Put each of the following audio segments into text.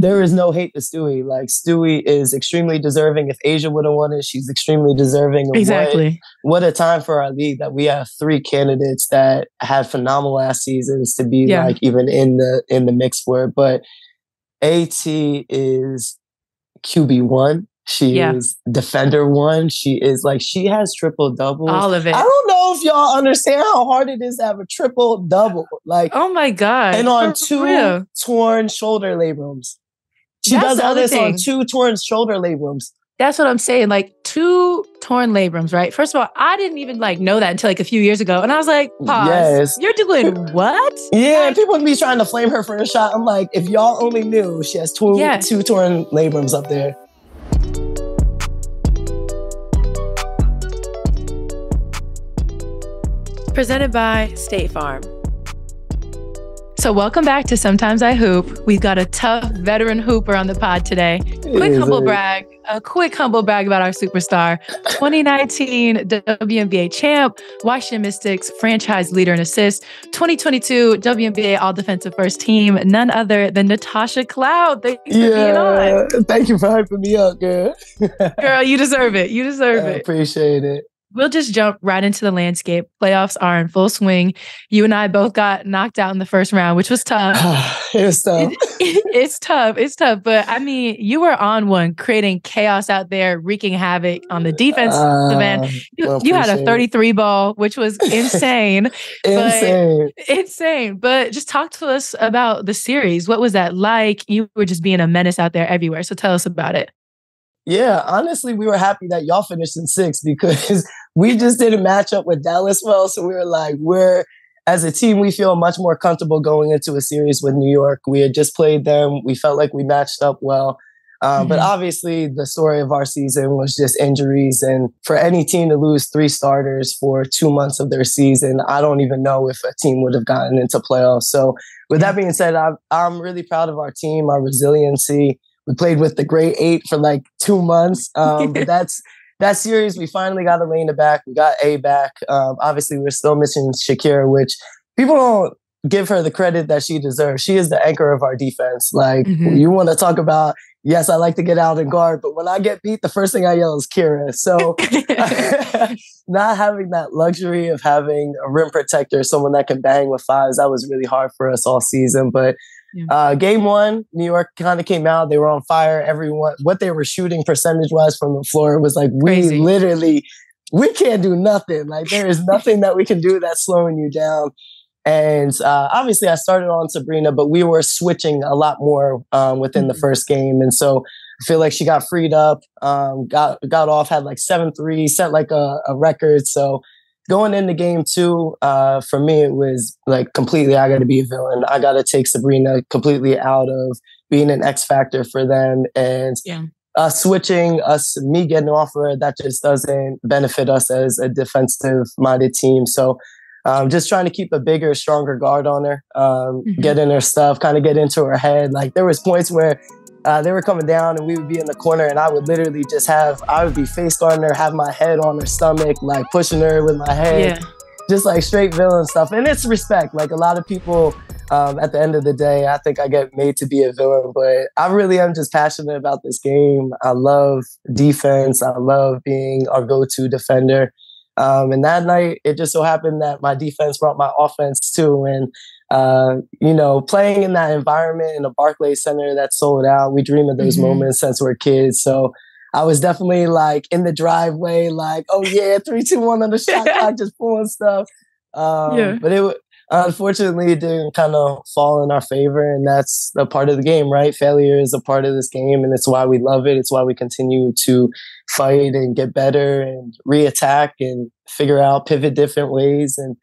there is no hate to Stewie. Like Stewie is extremely deserving. If A'ja would have won it, she's extremely deserving. Exactly. What, what, a time for our league that we have three candidates that had phenomenal last seasons to be yeah. like even in the in the mix for it. But AT is QB one. She yeah. is defender one. She is like she has triple doubles. All of it. I don't know if y'all understand how hard it is to have a triple double. Like oh my god, and on For two real. torn shoulder labrums. She That's does all this thing. on two torn shoulder labrums. That's what I'm saying. Like two torn labrums, right? First of all, I didn't even like know that until like a few years ago. And I was like, pause. Yes. You're doing what? yeah, like, people would be trying to flame her for a shot. I'm like, if y'all only knew she has two, yeah. two torn labrums up there. Presented by State Farm. So, welcome back to Sometimes I Hoop. We've got a tough veteran hooper on the pod today. Quick humble brag, a quick humble brag about our superstar 2019 WNBA champ, Washington Mystics franchise leader and assist, 2022 WNBA All Defensive First Team, none other than Natasha Cloud. Thanks yeah, for being on. Thank you for hyping me up, girl. girl, you deserve it. You deserve I it. Appreciate it we'll just jump right into the landscape. Playoffs are in full swing. You and I both got knocked out in the first round, which was tough. it's tough. It's tough. It's tough. But I mean, you were on one, creating chaos out there, wreaking havoc on the defense. Man, um, you, well, you had a 33 ball, which was insane. insane. insane. But just talk to us about the series. What was that like? You were just being a menace out there everywhere. So tell us about it. Yeah, honestly, we were happy that y'all finished in six because we just didn't match up with Dallas well. So we were like, we're as a team, we feel much more comfortable going into a series with New York. We had just played them. We felt like we matched up well. Um, mm-hmm. But obviously, the story of our season was just injuries. And for any team to lose three starters for two months of their season, I don't even know if a team would have gotten into playoffs. So, with that being said, I'm, I'm really proud of our team, our resiliency. We played with the great eight for like two months. Um, but that's that series, we finally got Elena back. We got A back. Um, obviously, we're still missing Shakira, which people don't give her the credit that she deserves. She is the anchor of our defense. Like, mm-hmm. you want to talk about, yes, I like to get out and guard, but when I get beat, the first thing I yell is Kira. So, not having that luxury of having a rim protector, someone that can bang with fives, that was really hard for us all season. But yeah. Uh, game one, New York kind of came out. They were on fire. Everyone, what they were shooting percentage wise from the floor was like, Crazy. we literally, we can't do nothing. Like there is nothing that we can do that's slowing you down. And uh, obviously, I started on Sabrina, but we were switching a lot more um, within mm-hmm. the first game, and so I feel like she got freed up, um, got got off, had like seven three, set like a, a record. So going into game two, uh, for me, it was like completely, I got to be a villain. I got to take Sabrina completely out of being an X factor for them. And yeah. us switching, us, me getting off her, that just doesn't benefit us as a defensive minded team. So, um, just trying to keep a bigger, stronger guard on her, um, mm-hmm. get in her stuff, kind of get into her head. Like there was points where uh, they were coming down and we would be in the corner and I would literally just have, I would be face guarding her, have my head on her stomach, like pushing her with my head. Yeah. Just like straight villain stuff. And it's respect. Like a lot of people, um, at the end of the day, I think I get made to be a villain, but I really am just passionate about this game. I love defense. I love being our go to defender. Um, and that night, it just so happened that my defense brought my offense too. And uh, you know, playing in that environment in a Barclays Center that's sold out, we dream of those mm-hmm. moments since we're kids. So I was definitely like in the driveway, like, oh yeah, three, two, one on the shot clock, just pulling stuff. Um, yeah. But it unfortunately it didn't kind of fall in our favor, and that's a part of the game, right? Failure is a part of this game, and it's why we love it. It's why we continue to fight and get better and reattack and figure out pivot different ways and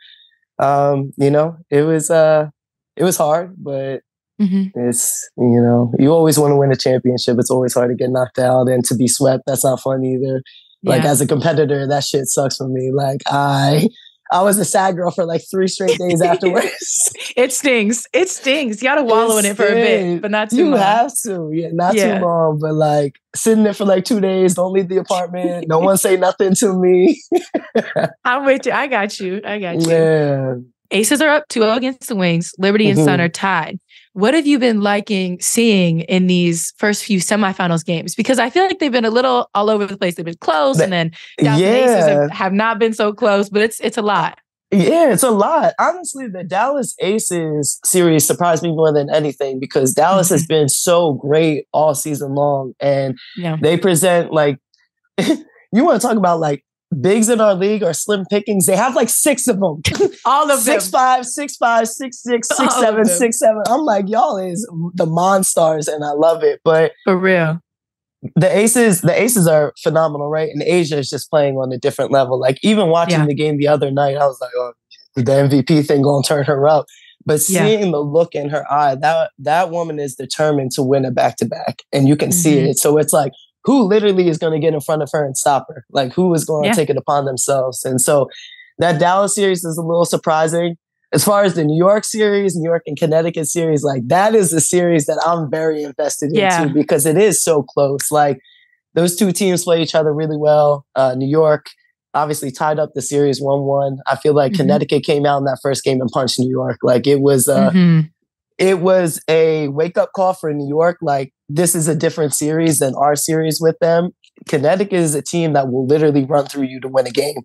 um, you know, it was uh it was hard, but mm-hmm. it's you know, you always want to win a championship. It's always hard to get knocked out and to be swept. That's not fun either. Yeah. Like as a competitor, that shit sucks for me. Like I I was a sad girl for like three straight days afterwards. it stings. It stings. You gotta wallow it in it for a bit, but not too You long. have to. Yeah, not yeah. too long. But like sitting there for like two days, don't leave the apartment. no one say nothing to me. I'm with you. I got you. I got you. Yeah. Aces are up 2 0 against the Wings. Liberty mm-hmm. and Sun mm-hmm. are tied. What have you been liking seeing in these first few semifinals games? Because I feel like they've been a little all over the place. They've been close, and then Dallas yeah. Aces have, have not been so close. But it's it's a lot. Yeah, it's a lot. Honestly, the Dallas Aces series surprised me more than anything because Dallas has mm-hmm. been so great all season long. And Yeah. they present like, you want to talk about like bigs in our league are slim pickings? They have like six of them. All of six them. five, six five, six six, six All of seven, them. six seven. I'm like, y'all is the monsters, and I love it. But For real. the aces the aces are phenomenal right and A'ja is just playing on a different level like even watching Yeah. the game the other night i was like oh the mvp thing gonna turn her up but Yeah. seeing the look in her eye that that woman is determined to win a back-to-back and you can see Mhm. it so it's like who literally is going to get in front of her and stop her like who is going to Yeah. take it upon themselves and so that dallas series is a little surprising as far as the New York series, New York and Connecticut series, like that is a series that I'm very invested Yeah. into because it is so close. Like those two teams play each other really well. Uh, New York obviously tied up the series 1 1. I feel like Mhm. Connecticut came out in that first game and punched New York. Like it was, uh, Mhm. It was a wake up call for New York. Like this is a different series than our series with them. Connecticut is a team that will literally run through you to win a game,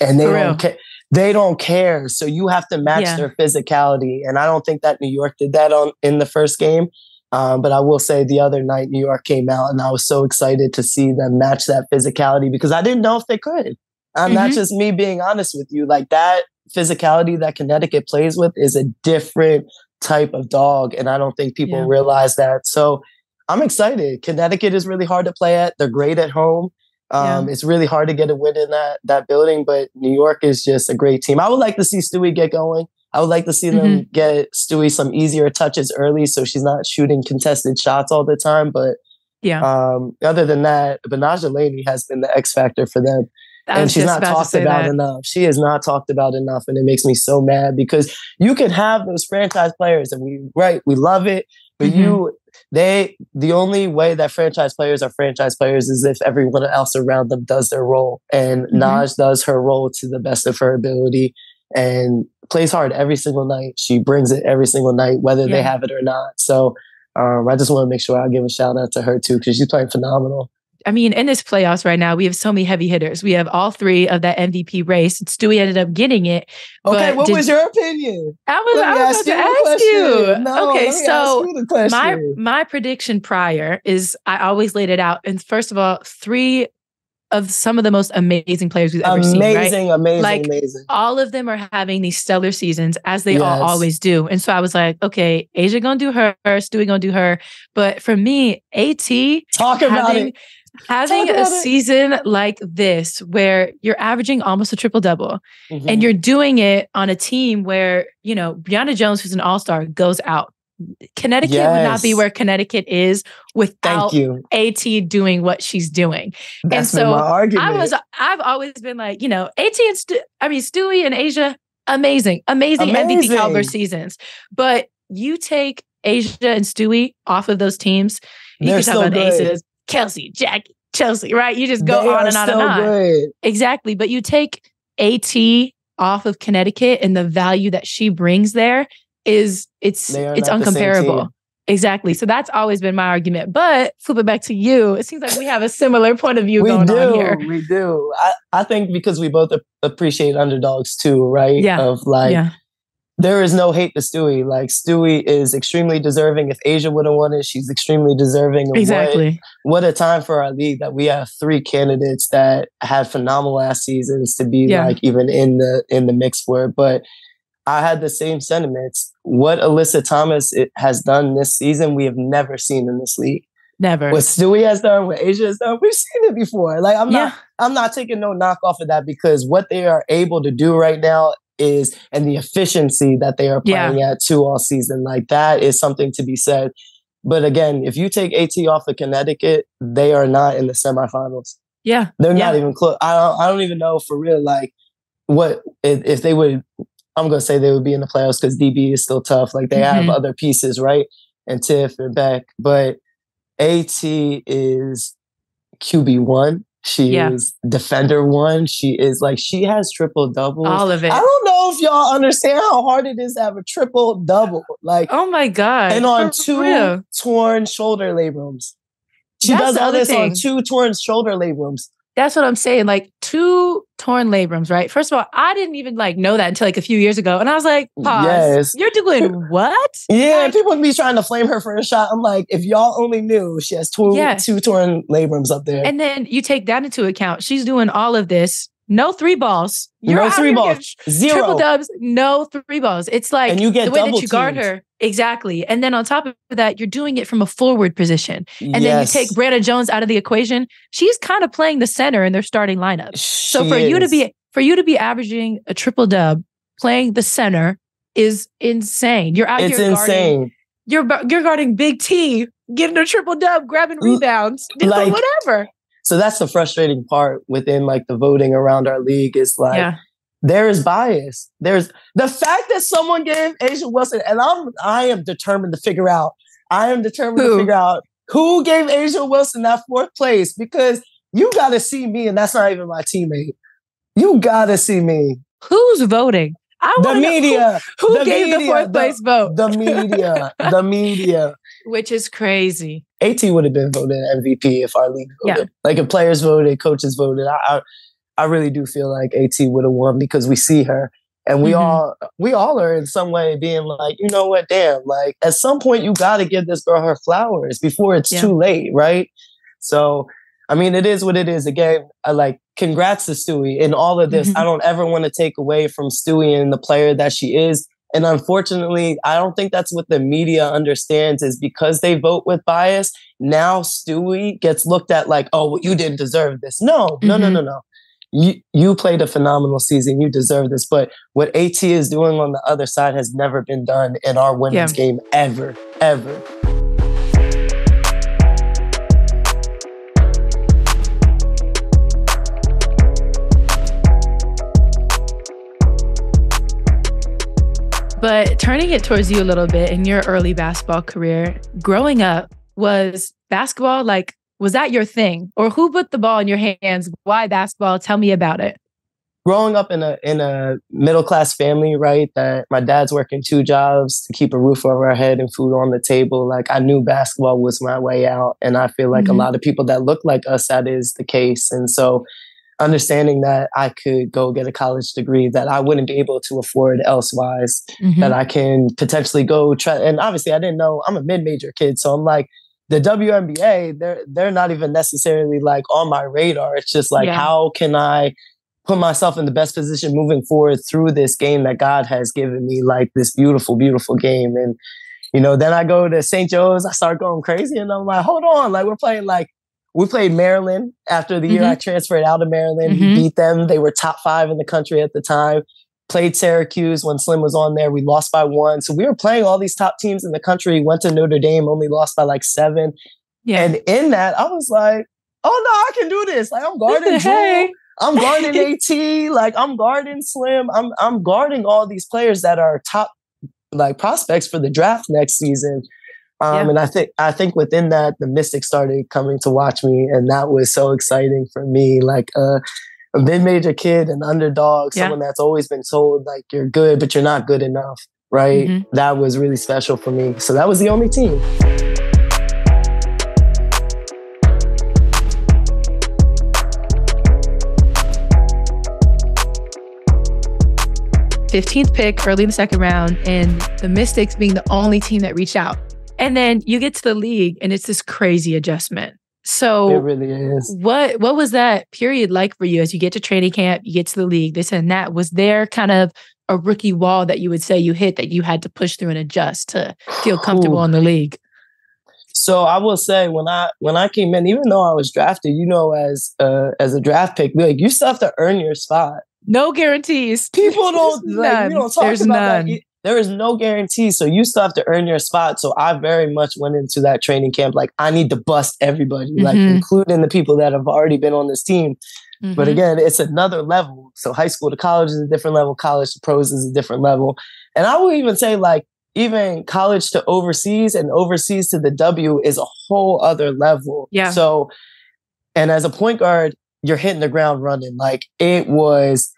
and they don't care. They don't care. So you have to match Yeah. their physicality, and I don't think that New York did that on in the first game. Um, but I will say the other night New York came out, and I was so excited to see them match that physicality because I didn't know if they could. Um, That's Mhm. just me being honest with you. Like that physicality that Connecticut plays with is a different type of dog, and I don't think people Yeah. realize that. So I'm excited. Connecticut is really hard to play at. They're great at home. Um, It's really hard to get a win in that that building, but New York is just a great team. I would like to see Stewie get going. I would like to see Mm-hmm. them get Stewie some easier touches early, so she's not shooting contested shots all the time. But Yeah. um, other than that, Betnijah Laney has been the X factor for them and she's not about talked about that. enough. She is not talked about enough, and it makes me so mad because you can have those franchise players, and we right, we love it, but Mhm. you they the only way that franchise players are franchise players is if everyone else around them does their role, and Mhm. Naj does her role to the best of her ability and plays hard every single night. She brings it every single night, whether Yeah. they have it or not. So. Um, I just want to make sure I give a shout out to her too because she's playing phenomenal. I mean, in this playoffs right now, we have so many heavy hitters. We have all three of that MVP race. Stewie ended up getting it. Okay, what did- was your opinion? I was, I was about to ask you. No, okay, so you my my prediction prior is I always laid it out. And first of all, three of some of the most amazing players we've ever seen. Right? amazing, amazing, Like, amazing. all of them are having these stellar seasons as they all always do. And so I was like, okay, A'ja gonna do her, Stewie gonna do her. But for me, AT Talk about having it. Having a it. season like this where you're averaging almost a triple double Mhm. and you're doing it on a team where, you know, Brionna Jones, who's an all-star, goes out. Connecticut would not be where Connecticut is without. AT doing what she's doing. That's so my argument. I was I've always been like, you know, AT and Stu, I mean Stewie and A'ja, amazing, amazing, MVP caliber Amazing. seasons. But you take A'ja and Stewie off of those teams, you They're can talk so about good. aces, Kelsey, Jackie, Chelsea, right? You just go They on and on so and on. Good. Exactly. But you take AT off of Connecticut and the value that she brings there is it's it's not the same uncomparable. Exactly. So that's always been my argument. But flip it back to you. It seems like we have a similar point of view We going do. on here. We do. I, I think because we both appreciate underdogs too, right? Yeah. Of like, yeah. There is no hate to Stewie. Like Stewie is extremely deserving. If A'ja would have won it, she's extremely deserving. Of what- Exactly. what a time for our league that we have three candidates that had phenomenal last seasons to be Yeah. like even in the in the mix for it. But I had the same sentiments. What Alyssa Thomas has done this season, we have never seen in this league. Never. What Stewie has done, what A'ja has done, we've seen it before. Like I'm yeah. not, I'm not taking no knock off of that because what they are able to do right now is, and the efficiency that they are Yeah. playing at two all season, like that is something to be said. But again, if you take AT off of Connecticut, they are not in the semifinals. Yeah. They're not even close. I don't, I don't even know for real, like what if, if they would. I'm gonna say they would be in the playoffs because DB is still tough. Like they have Mhm. other pieces, right? And Tiff and Beck, but AT is QB one She Yeah. is defender one. She is like she has triple doubles. All of it. I don't know if y'all understand how hard it is to have a triple double. Like Oh my god! and on For two real. torn shoulder labrums. She That's does all this on two torn shoulder labrums. That's what I'm saying. Like two torn labrums, right? First of all, I didn't even like know that until like a few years ago, and I was like, "Pause! Yes. You're doing what?" Yeah, Like- people be trying to flame her for a shot. I'm like, if y'all only knew she has two Yeah. two torn labrums up there. And then you take that into account. She's doing all of this. No three balls. You're no three balls. Zero. Triple dubs, no three balls. It's like And you get the way that you guard her. Exactly. And then on top of that, you're doing it from a forward position. And then you take Brionna Jones out of the equation. She's kind of playing the center in their starting lineup. So She for you to be for you to be averaging a triple dub playing the center is insane. You're out it's here guarding insane. you're you're guarding Big T, getting a triple dub, grabbing rebounds, doing like- whatever. So that's the frustrating part within like the voting around our league is like yeah. There is bias. There's the fact that someone gave A'ja Wilson, and I'm I am determined to figure out. I am determined Who? to figure out who gave A'ja Wilson that fourth place because you got to see me, and that's not even my teammate. You got to see me. Who's voting? I The wanna media, who, who the gave the media, fourth the- place vote, the media, the media. which is crazy. At would have been voted MVP if our league Yeah. voted. Like if players voted, coaches voted. I, I, I really do feel like At would have won because we see her, and we Mhm. all we all are in some way being like, you know what, damn, like at some point you got to give this girl her flowers before it's Yeah. too late, right? So, I mean, it is what it is. Again, I like congrats to Stewie in all of this. Mhm. I don't ever want to take away from Stewie and the player that she is. And unfortunately, I don't think that's what the media understands is because they vote with bias. Now Stewie gets looked at like, oh, well, you didn't deserve this. No, no, no, Mhm. no, no. You you played a phenomenal season. You deserve this. But what AT is doing on the other side has never been done in our women's game ever, ever. But turning it towards you a little bit in your early basketball career, growing up, was basketball like, was that your thing? Or who put the ball in your hands? Why basketball? Tell me about it. growing up in a in a middle class family, right? That my dad's working two jobs to keep a roof over our head and food on the table. Like I knew basketball was my way out, and I feel like Mhm. a lot of people that look like us, that is the case. And so, understanding that I could go get a college degree that I wouldn't be able to afford elsewise, Mhm. that I can potentially go try. And obviously, I didn't know I'm a mid major kid, so I'm like. The WNBA, they're they're not even necessarily like on my radar. It's just like, Yeah. how can I put myself in the best position moving forward through this game that God has given me, like this beautiful, beautiful game. And, you know, then I go to St. Joe's, I start going crazy, and I'm like, hold on, like we're playing like we played Maryland after the year Mhm. I transferred out of Maryland. Mhm. We beat them. They were top five in the country at the time. Played Syracuse when Slim was on there. We lost by one. So we were playing all these top teams in the country. Went to Notre Dame, only lost by like seven. yeah. And in that, I was like, oh no, I can do this. Like I'm guarding hey. I'm guarding AT, like I'm guarding Slim. I'm I'm guarding all these players that are top like prospects for the draft next season. Um, Yeah. and I think I think within that the Mystics started coming to watch me, and that was so exciting for me. Like uh, a mid-major kid, an underdog, Yeah. someone that's always been told like you're good, but you're not good enough. Right? Mhm. That was really special for me. So that was the only team. 15th pick early in the second round, and the Mystics being the only team that reached out. And then you get to the league, and it's this crazy adjustment. It So, really is. what what was that period like for you as you get to training camp, you get to the league, this and that? Was there kind of a rookie wall that you would say you hit that you had to push through and adjust to feel comfortable Ooh. in the league? So I will say when I when I came in, even though I was drafted, you know, as uh, as a draft pick, like you still have to earn your spot. No guarantees. People don't There's like none. we don't talk There's about none. that. There is no guarantee, so you still have to earn your spot. So I very much went into that training camp like I need to bust everybody, like Mhm. including the people that have already been on this team. But Mhm. again, it's another level. So high school to college is a different level. College to pros is a different level. And I would even say like even college to overseas and overseas to the W is a whole other level. Yeah. So, and as a point guard, you're hitting the ground running. Like it was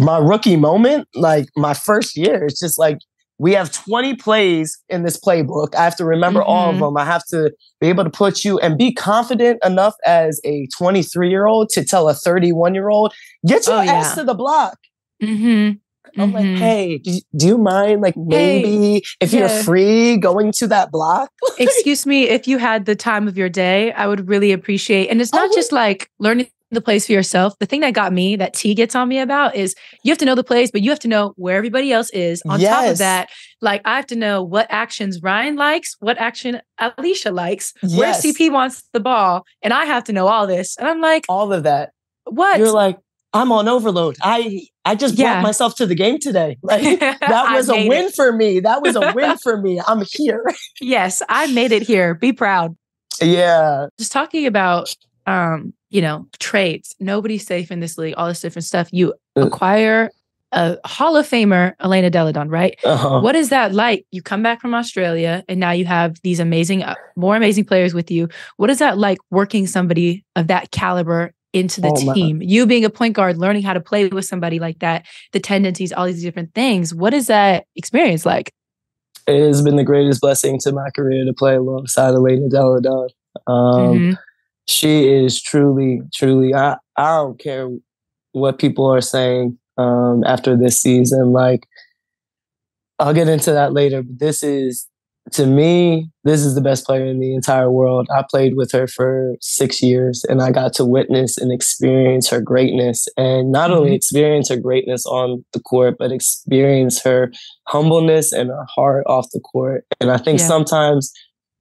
my rookie moment, like my first year. It's just like we have 20 plays in this playbook. I have to remember mm-hmm. all of mm-hmm. them. I have to be able to put you and be confident enough as a 23 year old to tell a 31 year old, get your oh, ass yeah. to the block. Mm-hmm. I'm mm-hmm. like, hey, do you, mind, like, maybe hey, if yeah. you're free going to that block? Excuse me, if you had the time of your day, I would really appreciate. And it's not just like learning the place for yourself. The thing that got me, that T gets on me about, is you have to know the place, but you have to know where everybody else is. On yes. top of that, like I have to know what actions Ryan likes, what action Alysha likes, yes. where CP wants the ball, and I have to know all this. And I'm like, all of that. What? You're like, I'm on overload. I I just brought yeah. myself to the game today. Like that was a win it. for me. That was a win for me. I'm here. yes, I made it here. Be proud. Yeah. Just talking about um, you know, trades. Nobody's safe in this league, all this different stuff. You uh. acquire a Hall of Famer, Elena Delle Donne, right? Uh-huh. What is that like? You come back from Australia and now you have these amazing, uh, more amazing players with you. What is that like working somebody of that caliber into the oh, team. Man. You being a point guard, learning how to play with somebody like that, the tendencies, all these different things. What is that experience like? It has been the greatest blessing to my career to play alongside Elena Delle Donne. Um, mm-hmm. She is truly, truly. I I don't care what people are saying um, after this season. Like, I'll get into that later. But this is to me, this is the best player in the entire world. I played with her for six years and I got to witness and experience her greatness. And not mm-hmm. only experience her greatness on the court, but experience her humbleness and her heart off the court. And I think yeah. sometimes,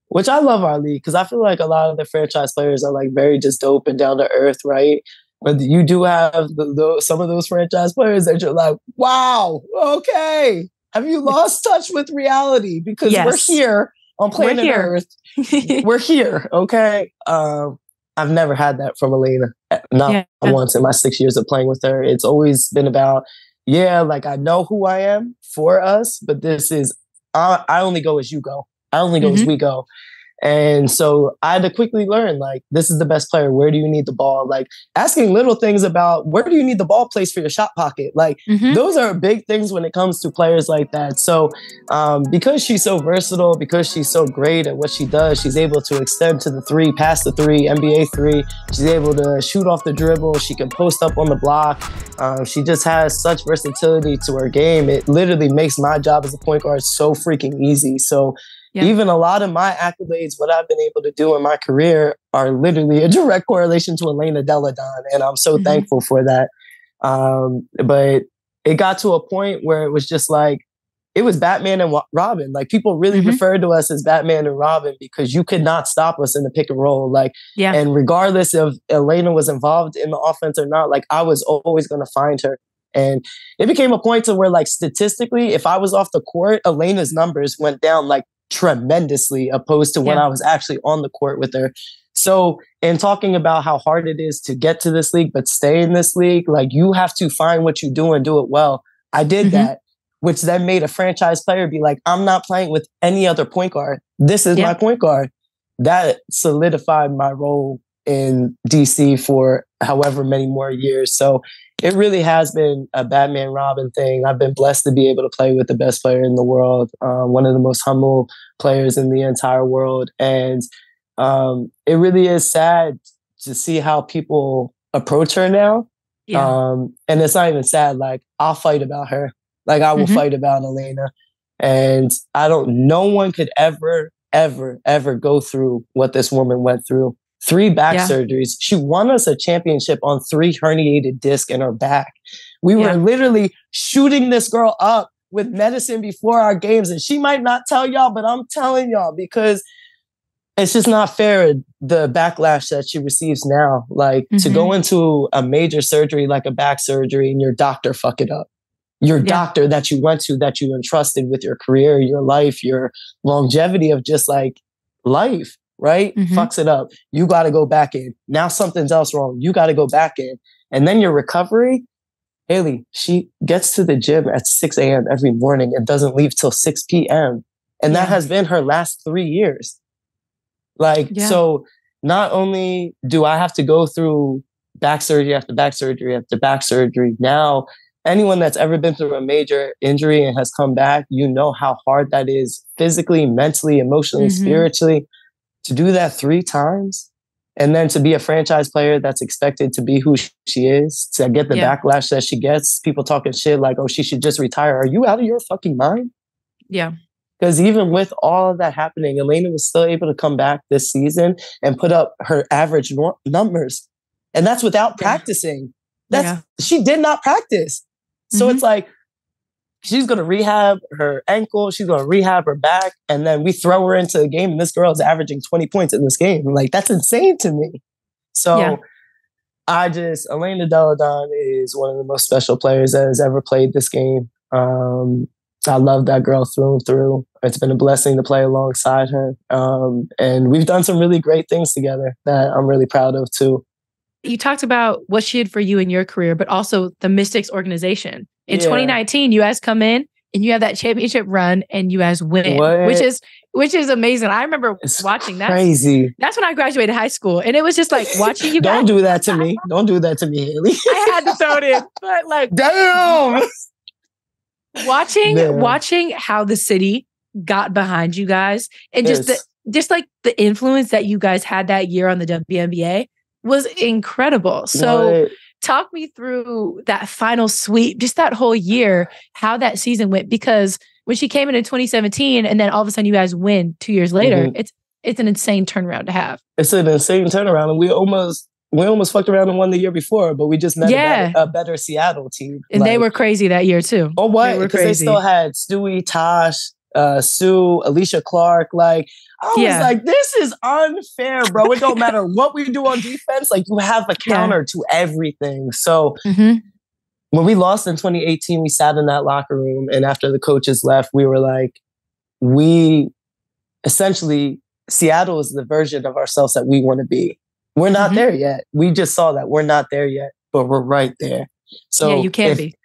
which I love our league, because I feel like a lot of the franchise players are like very just dope and down to earth, right? But you do have the, the, some of those franchise players that you're like, wow, okay, have you lost touch with reality? Because yes. we're here on planet here. Earth. we're here. Okay. Um, I've never had that from Elena. Eh, not yeah. once in my six years of playing with her. It's always been about, yeah, like I know who I am for us, but this is I, I only go as you go. I only go mm-hmm. as we go. And so I had to quickly learn like, this is the best player. Where do you need the ball? Like asking little things about where do you need the ball placed for your shot pocket? Like mm-hmm. those are big things when it comes to players like that. So um, because she's so versatile, because she's so great at what she does, she's able to extend to the three, pass the three, NBA three. She's able to shoot off the dribble. She can post up on the block. Um, she just has such versatility to her game. It literally makes my job as a point guard so freaking easy. So yeah. Even a lot of my accolades, what I've been able to do in my career, are literally a direct correlation to Elena Delle Donne, and I'm so mm-hmm. thankful for that. Um, but it got to a point where it was just like it was Batman and Robin. Like people really mm-hmm. referred to us as Batman and Robin because you could not stop us in the pick and roll. Like, yeah. and regardless if Elena was involved in the offense or not, like I was always going to find her. And it became a point to where, like, statistically, if I was off the court, Elena's numbers went down like tremendously opposed to when yeah. I was actually on the court with her. So, in talking about how hard it is to get to this league, but stay in this league, like you have to find what you do and do it well. I did mm-hmm. that, which then made a franchise player be like, I'm not playing with any other point guard. This is yeah. my point guard. That solidified my role in DC for however many more years. So it really has been a Batman Robin thing. I've been blessed to be able to play with the best player in the world, um, one of the most humble players in the entire world. And um, it really is sad to see how people approach her now. Yeah. Um, and it's not even sad. Like I'll fight about her. Like I will mm-hmm. fight about Elena. And I don't, no one could ever, ever, ever go through what this woman went through three back yeah. surgeries. She won us a championship on three herniated disc in her back. We yeah. were literally shooting this girl up with medicine before our games. And she might not tell y'all, but I'm telling y'all because it's just not fair the backlash that she receives now. Like mm-hmm. to go mm-hmm. into a major surgery like a back surgery and your doctor fuck it up. Your yeah. doctor that you went to, that you entrusted with your career, your life, your longevity of just like life right? Mm-hmm. Fucks it up. You got to go back in. Now something's else wrong. You got to go back in. And then your recovery, Haley, she gets to the gym at 6 a.m. every morning and doesn't leave till 6 p.m. And that has been her last three years. Like, yeah. so not only do I have to go through back surgery after back surgery after back surgery. Now, anyone that's ever been through a major injury and has come back, you know how hard that is physically, mentally, emotionally, mm-hmm. spiritually. To do that three times and then to be a franchise player that's expected to be who she is, to get the yeah. backlash that she gets, people talking shit like, oh, she should just retire. Are you out of your fucking mind? Yeah. Because even with all of that happening, Elena was still able to come back this season and put up her average numbers. And that's without practicing. That's yeah. she did not practice. So mm-hmm. it's like she's going to rehab her ankle, she's going to rehab her back, and then we throw her into the game, and this girl is averaging 20 points in this game. Like, that's insane to me. So yeah. I just, Elena Delle Donne is one of the most special players that has ever played this game. Um, I love that girl through and through. It's been a blessing to play alongside her. Um, and we've done some really great things together that I'm really proud of too. You talked about what she did for you in your career, but also the Mystics organization. In yeah. 2019, you guys come in and you have that championship run and you guys win, what? which is which is amazing. I remember it's watching that. Crazy. That's when I graduated high school, and it was just like watching you. Don't do that to me. Don't do that to me, Haley. I had to throw it in, but like, damn. Watching, damn. watching how the city got behind you guys, and just the just like the influence that you guys had that year on the WNBA was incredible. So. What? Talk me through that final sweep, just that whole year, how that season went. Because when she came in in 2017, and then all of a sudden you guys win two years later, mm-hmm. it's it's an insane turnaround to have. It's an insane turnaround, and we almost we almost fucked around and won the year before, but we just met yeah. a, better, a better Seattle team. And like, they were crazy that year too. Oh, what? Because they, they, still had Stewie, Tosh, uh, Sue, Alysha Clark. Like I yeah. was like, this is unfair, bro. It don't matter what we do on defense. Like you have a counter yeah. to everything. So mm-hmm. when we lost in 2018, we sat in that locker room, and after the coaches left, we were like, we essentially Seattle is the version of ourselves that we want to be. We're not mm-hmm. there yet. We just saw that we're not there yet, but we're right there. So yeah, you can if, be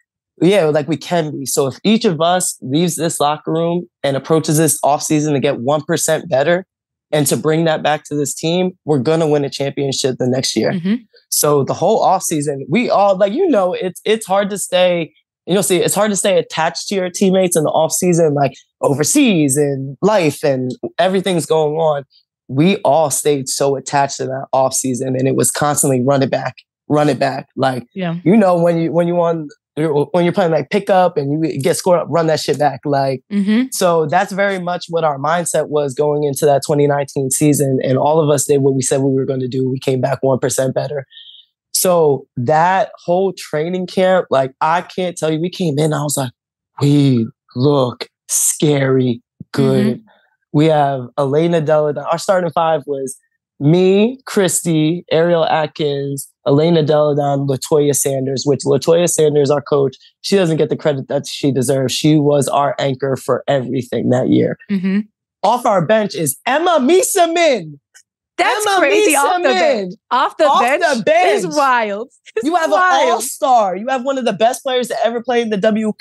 yeah, like we can be. So if each of us leaves this locker room and approaches this offseason to get 1% better and to bring that back to this team, we're going to win a championship the next year. Mm-hmm. So the whole offseason, we all like, you know, it's, it's hard to stay, you know, see, it's hard to stay attached to your teammates in the offseason, like overseas and life and everything's going on. We all stayed so attached to that offseason and it was constantly run it back, run it back. Like, yeah. you know, when you, when you on when you're playing like pickup and you get scored up, run that shit back. Like, mm-hmm. so that's very much what our mindset was going into that 2019 season. And all of us did what we said we were going to do. We came back 1% better. So that whole training camp, like, I can't tell you, we came in, I was like, we look scary good. Mm-hmm. We have Elena Donne. Our starting five was me, Kristi, Ariel Atkins, Elena Delle Donne, Latoya Sanders, which Latoya Sanders, our coach, she doesn't get the credit that she deserves. She was our anchor for everything that year. Mm-hmm. Off our bench is Emma Meesseman. That's Emma crazy. Off the, bench. Off the off bench. The bench. is wild. It's you have wild. an all-star. You have one of the best players to ever play in the W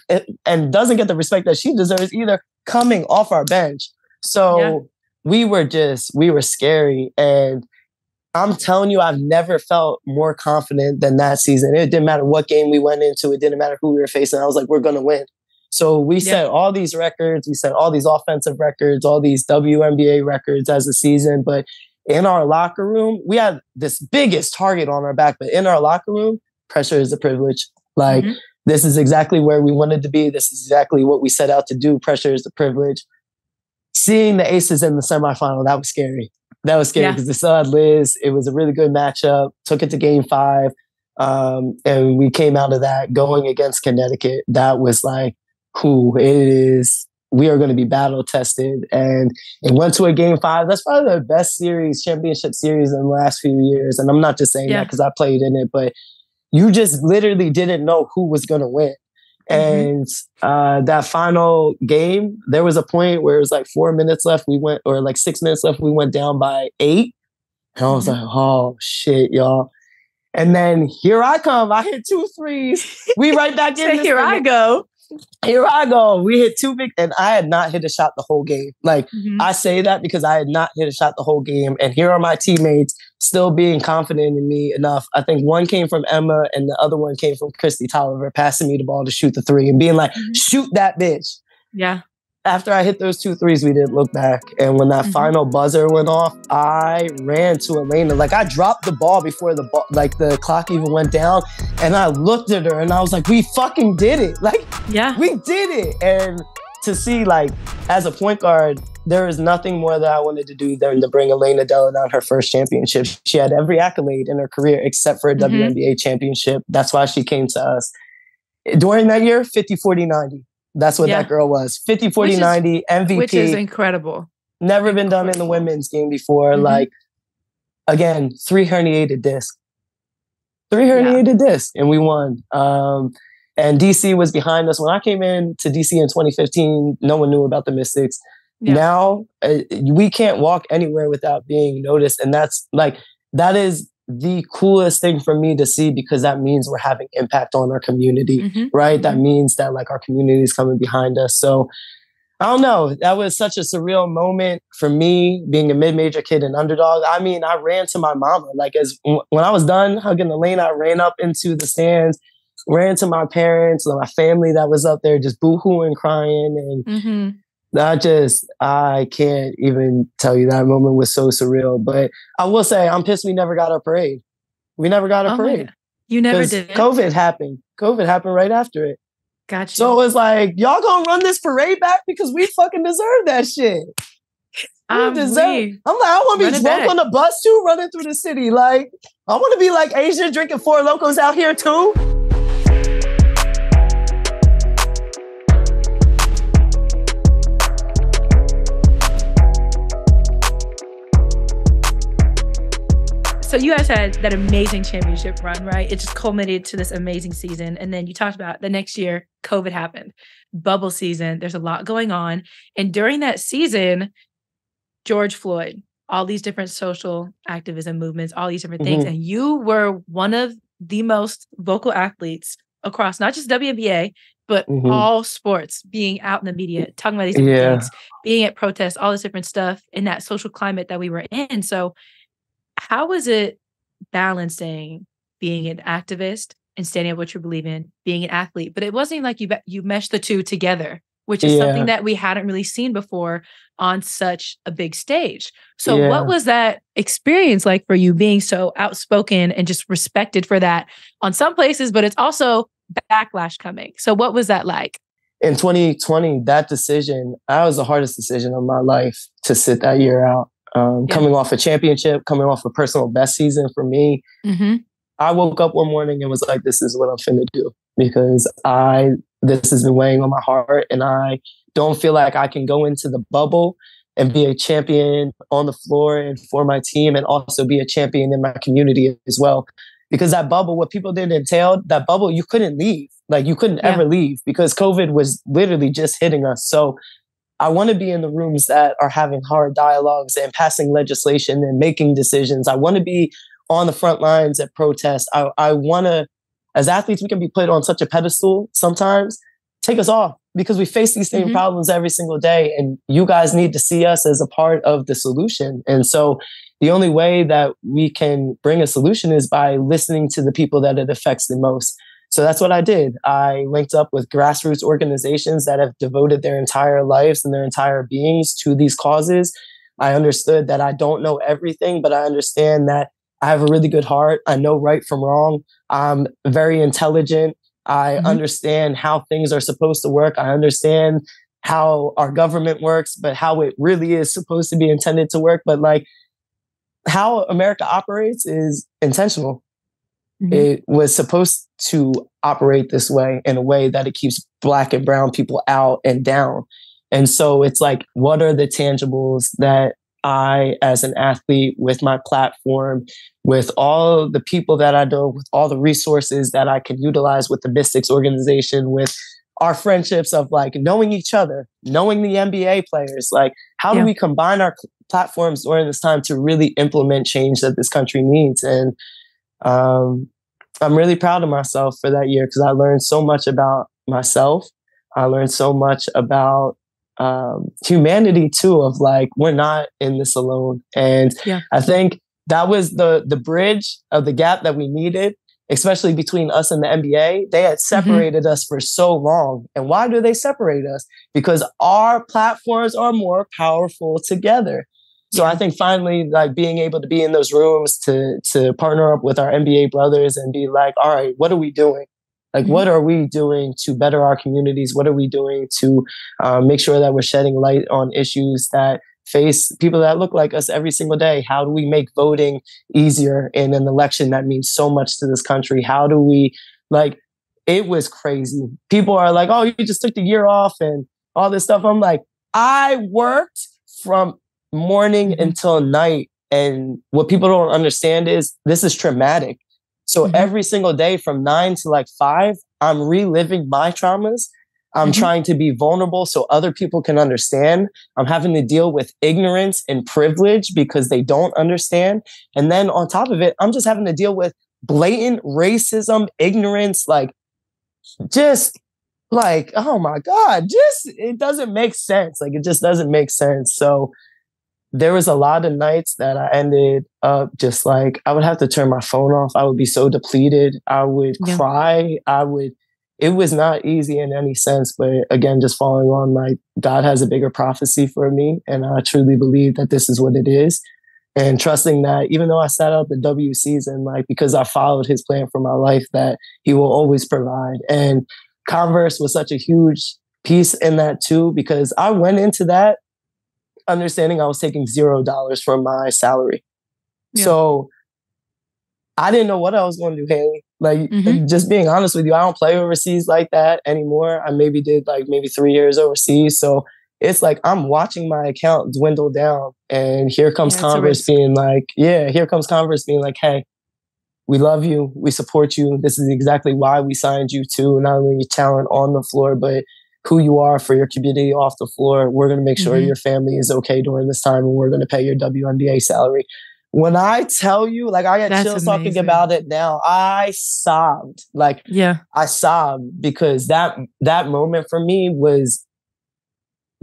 and doesn't get the respect that she deserves either coming off our bench. So yeah. We were just, we were scary. And I'm telling you, I've never felt more confident than that season. It didn't matter what game we went into, it didn't matter who we were facing. I was like, we're going to win. So we yeah. set all these records, we set all these offensive records, all these WNBA records as a season. But in our locker room, we had this biggest target on our back. But in our locker room, pressure is a privilege. Like, mm-hmm. this is exactly where we wanted to be. This is exactly what we set out to do. Pressure is a privilege. Seeing the Aces in the semifinal, that was scary that was scary because yeah. they still had Liz. It was a really good matchup. Took it to game five. Um, and we came out of that going against Connecticut. That was like, who it is. We are going to be battle tested. And it went to a game five. That's probably the best series, championship series in the last few years. And I'm not just saying yeah. that because I played in it, but you just literally didn't know who was going to win. Mm-hmm. And uh, that final game, there was a point where it was like four minutes left. We went, or like six minutes left. We went down by eight. And I was mm-hmm. like, oh shit, y'all. And then here I come. I hit two threes. We right back in. here I go. here I go. We hit two big, and I had not hit a shot the whole game. Like mm-hmm. I say that because I had not hit a shot the whole game, and here are my teammates still being confident in me enough. I think one came from Emma, and the other one came from Kristi Toliver, passing me the ball to shoot the three and being like, mm-hmm. "Shoot that bitch." Yeah after I hit those two threes, we didn't look back. And when that mm-hmm. final buzzer went off, I ran to Elena. Like I dropped the ball before the ball, like the clock even went down. And I looked at her and I was like, we fucking did it. Like, yeah, we did it. And to see, like, as a point guard, there is nothing more that I wanted to do than to bring Elena Delle Donne her first championship. She had every accolade in her career except for a mm-hmm. WNBA championship. That's why she came to us. During that year, 50, 40, 90. That's what yeah. that girl was. 50, 40, which is, 90, MVP. Which is incredible. Never incredible. been done in the women's game before. Mm-hmm. Like, again, three herniated disc. Three herniated yeah. disc, and we won. Um, and DC was behind us. When I came in to DC in 2015, no one knew about the Mystics. Yeah. Now, uh, we can't walk anywhere without being noticed. And that's like, that is the coolest thing for me to see because that means we're having impact on our community, mm-hmm. right? That mm-hmm. means that like our community is coming behind us. So I don't know. That was such a surreal moment for me being a mid-major kid and underdog. I mean, I ran to my mama. Like as when I was done hugging the lane, I ran up into the stands, ran to my parents and my family that was up there just boohooing, crying, and mm-hmm. I just I can't even tell you that moment was so surreal. But I will say I'm pissed we never got a parade. We never got a oh parade. You never did. COVID happened. COVID happened right after it. Gotcha. So it was like, y'all gonna run this parade back because we fucking deserve that shit. We um, deserve. We I'm like, I want to be drunk on the bus too, running through the city. Like, I want to be like A'ja drinking Four Lokos out here too. So you guys had that amazing championship run, right? It just culminated to this amazing season. And then you talked about the next year, COVID happened, bubble season. There's a lot going on. And during that season, George Floyd, all these different social activism movements, all these different mm-hmm. things. And you were one of the most vocal athletes across not just WNBA, but mm-hmm. all sports, being out in the media, talking about these different yeah. things, being at protests, all this different stuff in that social climate that we were in. So how was it balancing being an activist and standing up what you believe in, being an athlete? But it wasn't like you you meshed the two together, which is yeah. something that we hadn't really seen before on such a big stage. So yeah. what was that experience like for you being so outspoken and just respected for that on some places, but it's also backlash coming. So what was that like? In 2020, that decision, that was the hardest decision of my life to sit that year out um, yeah. coming off a championship, coming off a personal best season for me. Mm-hmm. I woke up one morning and was like, "This is what I'm finna do," because I this has been weighing on my heart, and I don't feel like I can go into the bubble and be a champion on the floor and for my team, and also be a champion in my community as well. Because that bubble, what people didn't entail, that bubble, you couldn't leave. Like you couldn't yeah. ever leave because COVID was literally just hitting us. So I want to be in the rooms that are having hard dialogues and passing legislation and making decisions. I want to be on the front lines at protest. I, I want to, as athletes, we can be put on such a pedestal sometimes. Take us off because we face these same mm-hmm. problems every single day. And you guys need to see us as a part of the solution. And so the only way that we can bring a solution is by listening to the people that it affects the most. So that's what I did. I linked up with grassroots organizations that have devoted their entire lives and their entire beings to these causes. I understood that I don't know everything, but I understand that I have a really good heart. I know right from wrong. I'm very intelligent. I mm-hmm. understand how things are supposed to work. I understand how our government works, but how it really is supposed to be intended to work. But like how America operates is intentional. Mm-hmm. It was supposed to operate this way in a way that it keeps black and brown people out and down. And so it's like, what are the tangibles that I, as an athlete, with my platform, with all the people that I know, with all the resources that I can utilize with the Mystics organization, with our friendships of like knowing each other, knowing the NBA players, like how yeah. do we combine our platforms during this time to really implement change that this country needs? And um, I'm really proud of myself for that year because I learned so much about myself. I learned so much about um, humanity too. Of like we're not in this alone, and yeah. I think that was the the bridge of the gap that we needed especially between us and the NBA, they had mm-hmm. separated mm-hmm. us for so long. And why do they separate us? Because our platforms are more powerful together. So I think finally, like being able to be in those rooms to to partner up with our NBA brothers and be like, all right, what are we doing? Like, mm-hmm. what are we doing to better our communities? What are we doing to um, make sure that we're shedding light on issues that face people that look like us every single day? How do we make voting easier in an election that means so much to this country? How do we like it was crazy. People are like, "Oh, you just took the year off and all this stuff." I'm like, "I worked from morning mm-hmm. until night and what people don't understand is this is traumatic. So mm-hmm. every single day from 9 to like 5, I'm reliving my traumas I'm mm-hmm. trying to be vulnerable so other people can understand. I'm having to deal with ignorance and privilege because they don't understand. And then on top of it, I'm just having to deal with blatant racism, ignorance, like just like, oh my God, just it doesn't make sense. Like it just doesn't make sense. So there was a lot of nights that I ended up just like I would have to turn my phone off. I would be so depleted. I would yeah. cry. I would it was not easy in any sense. But again, just following on, like God has a bigger prophecy for me. And I truly believe that this is what it is. And trusting that even though I sat out the W season, like because I followed his plan for my life, that he will always provide. And Converse was such a huge piece in that too, because I went into that understanding I was taking zero dollars from my salary. Yeah. So I didn't know what I was going to do, Haley. Like, mm-hmm. just being honest with you, I don't play overseas like that anymore. I maybe did like maybe three years overseas. So it's like I'm watching my account dwindle down. And here comes yeah, Converse being like, yeah, here comes Converse being like, hey, we love you. We support you. This is exactly why we signed you to not only your talent on the floor, but who you are for your community off the floor. We're going to make sure mm-hmm. your family is okay during this time and we're going to pay your WNBA salary. When I tell you, like I get chills talking about it now, I sobbed. Like, yeah, I sobbed because that that moment for me was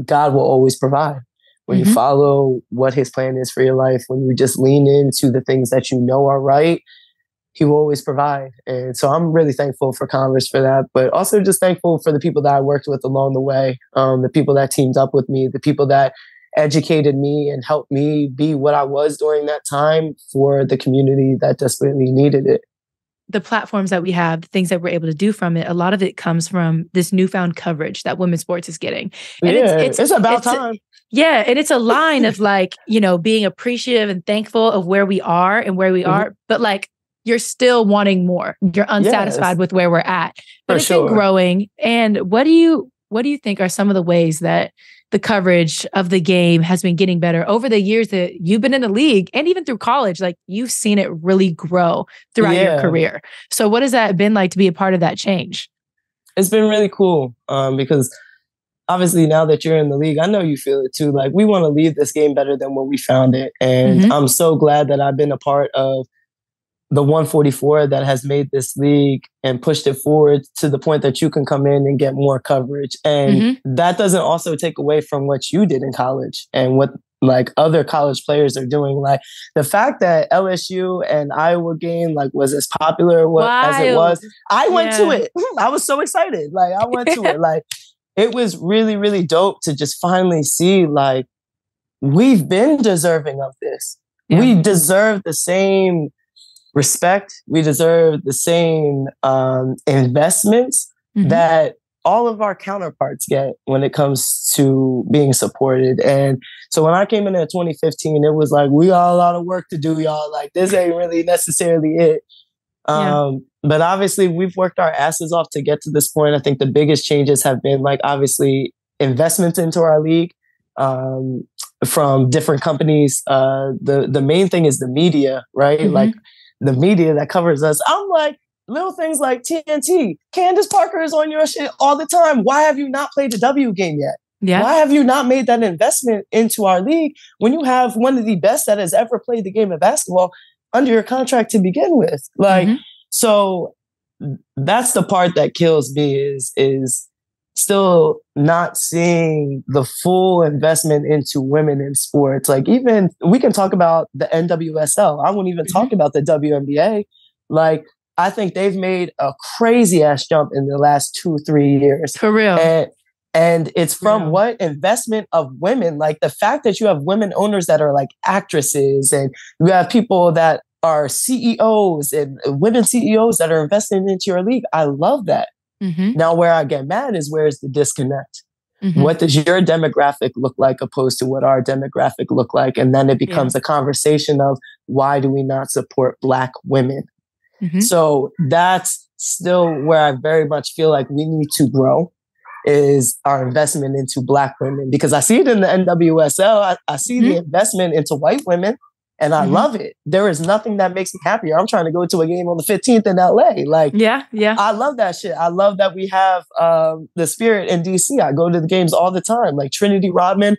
God will always provide. When mm-hmm. you follow what his plan is for your life, when you just lean into the things that you know are right, he will always provide. And so I'm really thankful for Converse for that, but also just thankful for the people that I worked with along the way, um, the people that teamed up with me, the people that educated me and helped me be what I was during that time for the community that desperately needed it. The platforms that we have, the things that we're able to do from it, a lot of it comes from this newfound coverage that women's sports is getting. And yeah, it's, it's, it's about it's, time. Yeah. And it's a line of like, you know, being appreciative and thankful of where we are and where we mm-hmm. are, but like you're still wanting more. You're unsatisfied yes, with where we're at. But it's sure. been growing. And what do you what do you think are some of the ways that the coverage of the game has been getting better over the years that you've been in the league and even through college. Like you've seen it really grow throughout yeah. your career. So, what has that been like to be a part of that change? It's been really cool um, because obviously now that you're in the league, I know you feel it too. Like we want to leave this game better than when we found it. And mm-hmm. I'm so glad that I've been a part of the 144 that has made this league and pushed it forward to the point that you can come in and get more coverage. And mm-hmm. that doesn't also take away from what you did in college and what like other college players are doing. Like the fact that LSU and Iowa game like was as popular as it was, I went yeah. to it. I was so excited. Like I went to it. Like it was really, really dope to just finally see like we've been deserving of this. Yeah. We deserve the same respect. We deserve the same um, investments mm-hmm. that all of our counterparts get when it comes to being supported. And so when I came in in 2015, it was like, we got a lot of work to do, y'all. Like, this ain't really necessarily it. Yeah. Um, but obviously, we've worked our asses off to get to this point. I think the biggest changes have been like, obviously, investments into our league. Um, from different companies. Uh, the the main thing is the media, right? Mm-hmm. Like the media that covers us. I'm like, little things like TNT. Candace Parker is on your shit all the time. Why have you not played the W game yet? Yeah. Why have you not made that investment into our league when you have one of the best that has ever played the game of basketball under your contract to begin with? Like, mm-hmm. so that's the part that kills me is is still not seeing the full investment into women in sports. Like even we can talk about the NWSL. I won't even mm-hmm. talk about the WNBA. Like I think they've made a crazy ass jump in the last two, three years. For real. And, and it's from yeah. what investment of women, like the fact that you have women owners that are like actresses and you have people that are CEOs and women CEOs that are investing into your league. I love that. Mm-hmm. Now, where I get mad is where's the disconnect? Mm-hmm. What does your demographic look like opposed to what our demographic look like? And then it becomes yeah. a conversation of why do we not support Black women? Mm-hmm. So that's still where I very much feel like we need to grow is our investment into Black women because I see it in the NWSL. I, I see the mm-hmm. investment into white women and I mm-hmm. love it. There is nothing that makes me happier. I'm trying to go to a game on the 15th in LA. Like, yeah, yeah. I love that shit. I love that we have um, the spirit in DC. I go to the games all the time. Like Trinity Rodman,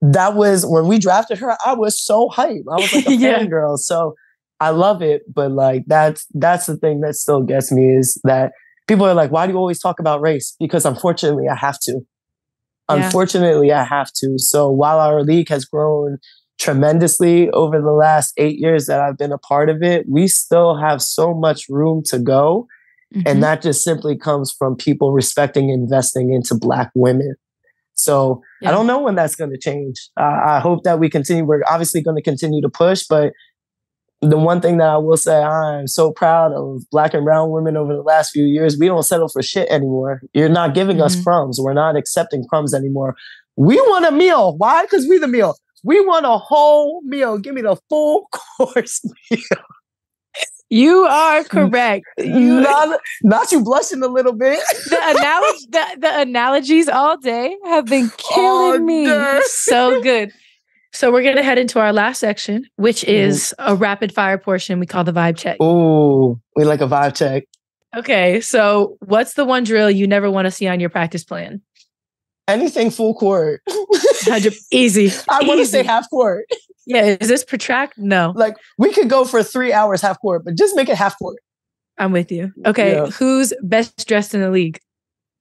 that was when we drafted her. I was so hyped. I was like a yeah. fangirl. So I love it. But like that's that's the thing that still gets me is that people are like, why do you always talk about race? Because unfortunately, I have to. Yeah. Unfortunately, I have to. So while our league has grown tremendously over the last eight years that I've been a part of it, we still have so much room to go. Mm-hmm. And that just simply comes from people respecting investing into Black women. So yeah. I don't know when that's going to change. Uh, I hope that we continue. We're obviously going to continue to push, but the one thing that I will say, I'm so proud of Black and Brown women over the last few years. We don't settle for shit anymore. You're not giving mm-hmm. us crumbs. We're not accepting crumbs anymore. We want a meal. Why? Because we the meal. We want a whole meal. Give me the full course meal. You are correct. You, not, not you blushing a little bit. the, analogy, the, the analogies all day have been killing me. So good. So we're going to head into our last section, which is a rapid fire portion we call the vibe check. Oh, we like a vibe check. Okay, so what's the one drill you never want to see on your practice plan? Anything full court. Easy. I want to say half court. Yeah, is this protract? No. Like we could go for three hours half court, but just make it half court. I'm with you. Okay, yeah. who's best dressed in the league?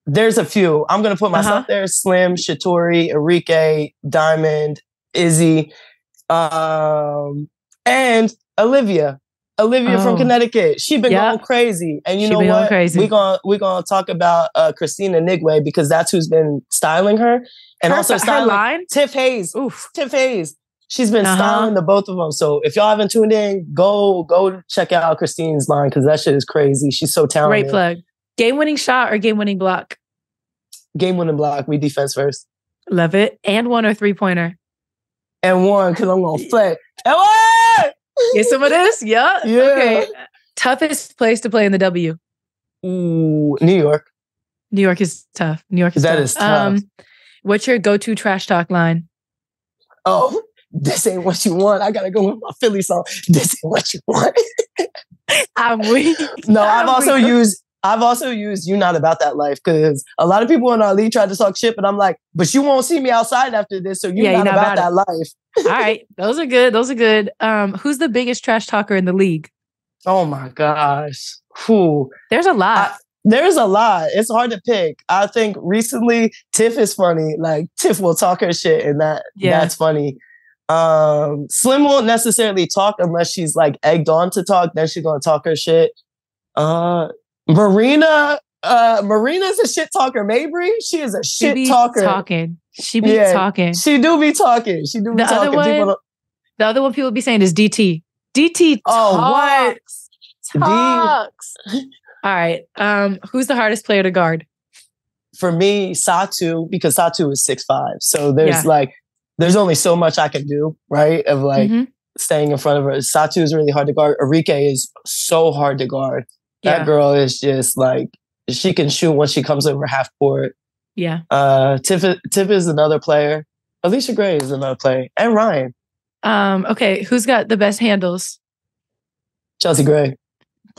There's a few. I'm gonna put myself uh-huh. there: Slim, Shatori, Arike, Diamond, Izzy, um, and Olivia. Olivia oh. from Connecticut. She's been yep. going crazy. And you she know what? We're gonna we're gonna talk about uh, Christina Nigwe because that's who's been styling her. And her, also styling line? Tiff Hayes. Oof. Tiff Hayes. She's been uh-huh. styling the both of them. So if y'all haven't tuned in, go go check out Christine's line because that shit is crazy. She's so talented. Great plug. Game winning shot or game winning block? Game winning block. We defense first. Love it. And one or three pointer and one because I'm gonna play. And one! Get some of this? Yeah. Yeah. Okay. Toughest place to play in the W. Ooh, New York. New York is tough. New York is that tough. Is tough. Um, what's your go-to trash talk line? Oh, this ain't what you want. I gotta go with my Philly song. This ain't what you want. I'm weak. No, I've also weak. used I've also used you not about that life because a lot of people in our league tried to talk shit, but I'm like, but you won't see me outside after this, so you're, yeah, not, you're not, about, about that life. All right, those are good. Those are good. Um, who's the biggest trash talker in the league? Oh my gosh, who? There's a lot. I, there's a lot. It's hard to pick. I think recently Tiff is funny. Like Tiff will talk her shit, and that yeah. that's funny. Um, Slim won't necessarily talk unless she's like egged on to talk. Then she's gonna talk her shit. Uh, Marina, uh, Marina's a shit talker. Mabrey, she is a shit talker. Talking. She be yeah, talking. She do be talking. She do be the talking. Other one, the other one people be saying is DT. DT oh, talks. What? Talks. D- All right. Um, who's the hardest player to guard? For me, Satou, because Satou is six five. So there's yeah. like there's only so much I can do, right? Of like mm-hmm. staying in front of her. Satou is really hard to guard. Arike is so hard to guard. That yeah. girl is just like she can shoot when she comes over half court. Yeah. Uh, Tiff, Tiff is another player. Allisha Gray is another player, and Rhyne. Um. Okay, who's got the best handles? Chelsea Gray.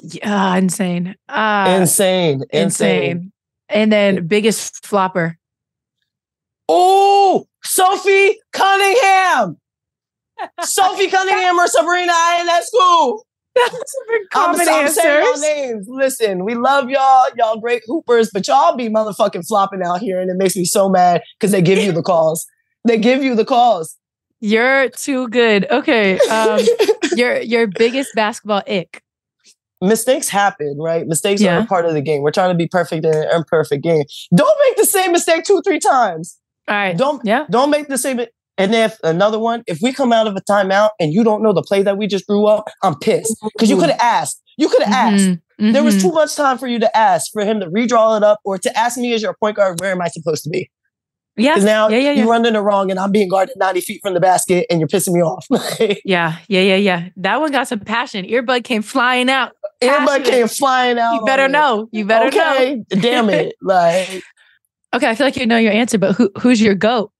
Yeah, insane. Uh, insane. Insane. Insane. And then biggest flopper. Oh, Sophie Cunningham. Sophie Cunningham or Sabrina Ionescu. That's a common I'm, I'm saying y'all names. Listen, we love y'all, y'all great hoopers, but y'all be motherfucking flopping out here, and it makes me so mad because they give you the calls. They give you the calls. You're too good. Okay. Um, your your biggest basketball ick. Mistakes happen, right? Mistakes are Yeah. a part of the game. We're trying to be perfect in an imperfect game. Don't make the same mistake two, three times. All right. Don't Yeah. don't make the same. And if another one, if we come out of a timeout and you don't know the play that we just drew up, I'm pissed because you could have asked. You could have asked. Mhm, There was mhm. too much time for you to ask for him to redraw it up or to ask me as your point guard, where am I supposed to be? Yeah. Because now yeah, yeah, yeah. you're running it wrong and I'm being guarded 90 feet from the basket and you're pissing me off. Yeah, yeah, yeah, yeah. That one got some passion. Earbud came flying out. Everybody Passionate. came flying out. You better it. know. You better know. okay, damn it. Like, Okay, I feel like you know your answer, but who who's your goat?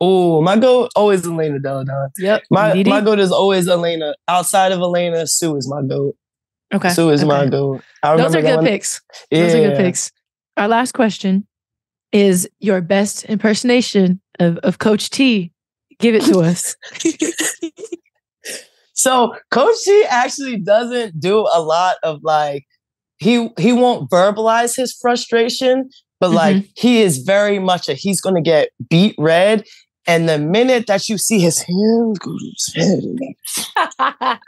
oh, my goat always Elena Delle Donne. Yep. My my goat is always Elena. Outside of Elena, Sue is my goat. Okay. Sue is my goat. I Those are good one- picks. Those are good picks. Our last question is your best impersonation of, of Coach T. Give it to us. So Coach G actually doesn't do a lot of like he he won't verbalize his frustration, but like Mm-hmm. he is very much a he's gonna get beat red. And the minute that you see his hands go to his head,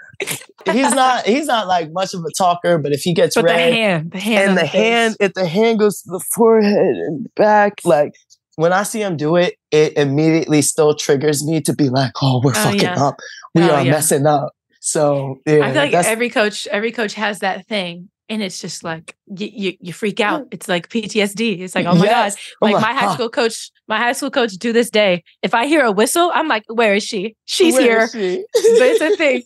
he's not he's not like much of a talker, but if he gets but the red hand, the hand, and the face. hand, if the hand goes to the forehead and back, like when I see him do it, it immediately still triggers me to be like, oh, we're Oh, fucking yeah. up. We Oh, are yeah. messing up. So yeah, I feel like every coach, every coach has that thing, and it's just like you you, you freak out. It's like PTSD. It's like oh my Yes. god, I'm oh like my high school coach, my high school coach to this day. If I hear a whistle, I'm like, where is she? She's where here. is she? it's a thing.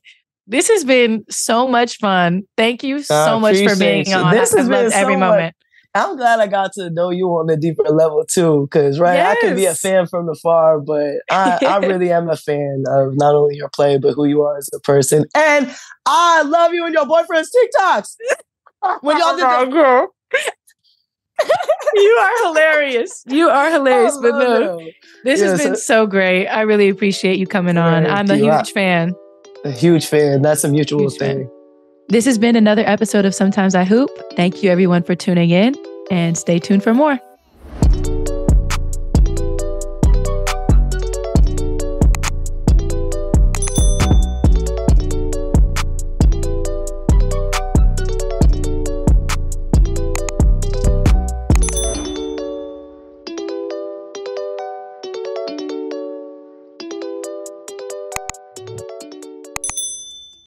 This has been so much fun. Thank you so much for being you. on. This I've has been loved every so much- moment. I'm glad I got to know you on a deeper level too, because right, I could be a fan from afar, but I, I really am a fan of not only your play but who you are as a person. And I love you and your boyfriend's TikToks. When y'all did that, girl. you are hilarious. You are hilarious. I But love no, him. this has been so great. I really appreciate you coming on. Thank I'm a you. I- huge fan. a huge fan. That's a mutual Huge fan. thing. This has been another episode of Sometimes I Hoop. Thank you, everyone, for tuning in and stay tuned for more.